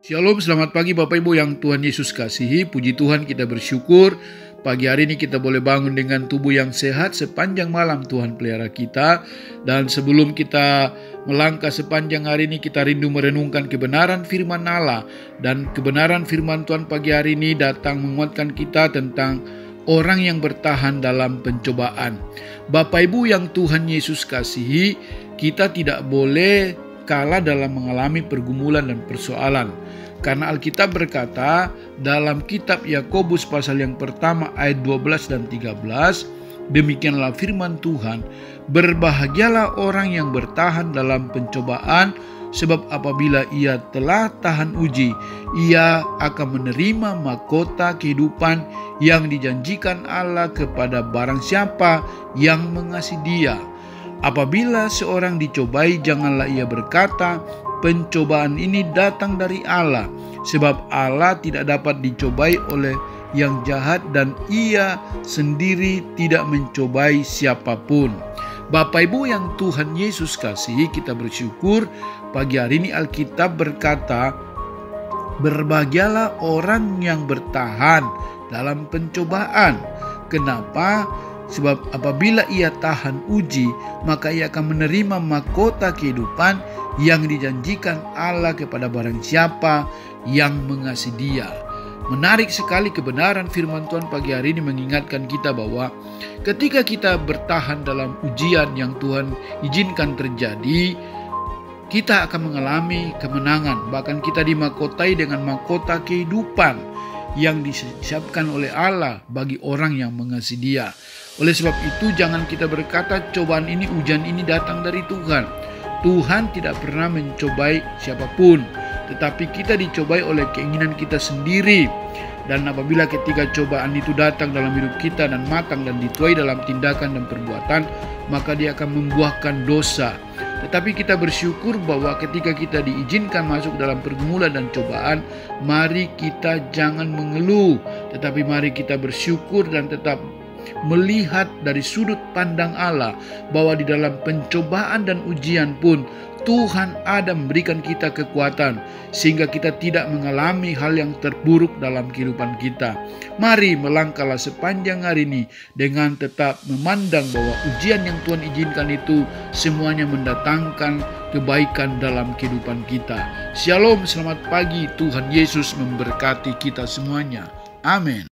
Shalom, selamat pagi Bapak Ibu yang Tuhan Yesus kasihi. Puji Tuhan kita bersyukur pagi hari ini kita boleh bangun dengan tubuh yang sehat sepanjang malam Tuhan pelihara kita. Dan sebelum kita melangkah sepanjang hari ini kita rindu merenungkan kebenaran firman Allah. Dan kebenaran firman Tuhan pagi hari ini datang menguatkan kita tentang orang yang bertahan dalam pencobaan. Bapak Ibu yang Tuhan Yesus kasihi, kita tidak boleh kalah dalam mengalami pergumulan dan persoalan. Karena Alkitab berkata dalam kitab Yakobus pasal yang pertama ayat 12 dan 13, demikianlah firman Tuhan, berbahagialah orang yang bertahan dalam pencobaan, sebab apabila ia telah tahan uji, ia akan menerima mahkota kehidupan yang dijanjikan Allah kepada barang siapa yang mengasihi dia. Apabila seorang dicobai, janganlah ia berkata, "Pencobaan ini datang dari Allah," sebab Allah tidak dapat dicobai oleh yang jahat, dan Ia sendiri tidak mencobai siapa pun. Bapak Ibu yang Tuhan Yesus kasihi, kita bersyukur pagi hari ini Alkitab berkata, "Berbahagialah orang yang bertahan dalam pencobaan." Kenapa? Sebab apabila ia tahan uji, maka ia akan menerima mahkota kehidupan yang dijanjikan Allah kepada barang siapa yang mengasihi dia. Menarik sekali kebenaran firman Tuhan pagi hari ini mengingatkan kita bahwa ketika kita bertahan dalam ujian yang Tuhan izinkan terjadi, kita akan mengalami kemenangan. Bahkan kita dimahkotai dengan mahkota kehidupan yang disiapkan oleh Allah bagi orang yang mengasihi dia. Oleh sebab itu jangan kita berkata cobaan ini, ujian ini datang dari Tuhan. Tuhan tidak pernah mencobai siapa pun, tetapi kita dicobai oleh keinginan kita sendiri. Dan apabila ketika cobaan itu datang dalam hidup kita dan matang dan dituai dalam tindakan dan perbuatan, maka dia akan membuahkan dosa. Tetapi kita bersyukur bahwa ketika kita diizinkan masuk dalam pergumulan dan cobaan, mari kita jangan mengeluh, tetapi mari kita bersyukur dan tetap melihat dari sudut pandang Allah bahwa di dalam pencobaan dan ujian pun Tuhan ada memberikan kita kekuatan sehingga kita tidak mengalami hal yang terburuk dalam kehidupan kita. Mari melangkahlah sepanjang hari ini dengan tetap memandang bahwa ujian yang Tuhan izinkan itu semuanya mendatangkan kebaikan dalam kehidupan kita. Shalom, selamat pagi. Tuhan Yesus memberkati kita semuanya. Amin.